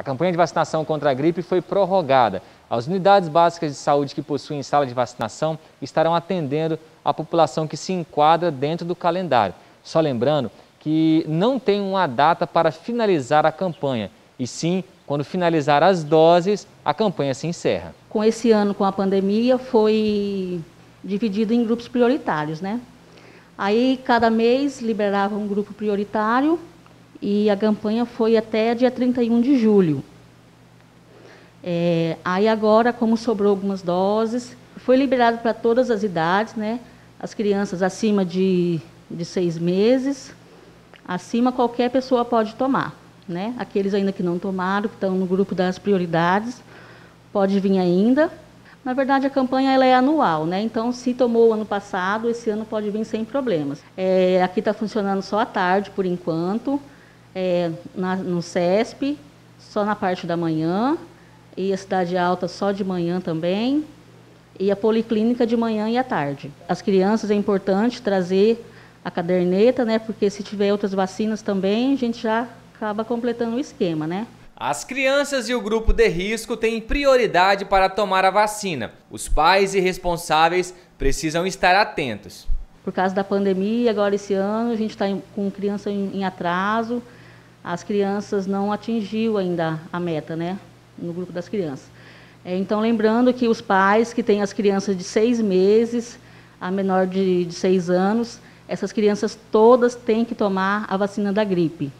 A campanha de vacinação contra a gripe foi prorrogada. As unidades básicas de saúde que possuem sala de vacinação estarão atendendo a população que se enquadra dentro do calendário. Só lembrando que não tem uma data para finalizar a campanha, e sim, quando finalizar as doses, a campanha se encerra. Com esse ano, com a pandemia, foi dividido em grupos prioritários, né? Aí, cada mês, liberava um grupo prioritário e a campanha foi até dia 31 de julho. É, aí agora, como sobrou algumas doses, foi liberado para todas as idades, né? As crianças acima de, de seis meses, acima qualquer pessoa pode tomar, né? Aqueles ainda que não tomaram, que estão no grupo das prioridades, pode vir ainda. Na verdade, a campanha ela é anual, né? Então, se tomou ano passado, esse ano pode vir sem problemas. É, aqui está funcionando só à tarde, por enquanto, é, na, no CESP, só na parte da manhã, e a Cidade Alta só de manhã também, e a Policlínica de manhã e à tarde. As crianças é importante trazer a caderneta, né? Porque se tiver outras vacinas também, a gente já acaba completando o esquema, né? As crianças e o grupo de risco têm prioridade para tomar a vacina. Os pais e responsáveis precisam estar atentos. Por causa da pandemia, agora esse ano, a gente está com criança em atraso. As crianças não atingiu ainda a meta, né? No grupo das crianças. É, então, lembrando que os pais que têm as crianças de seis meses a menor de, de seis anos, essas crianças todas têm que tomar a vacina da gripe.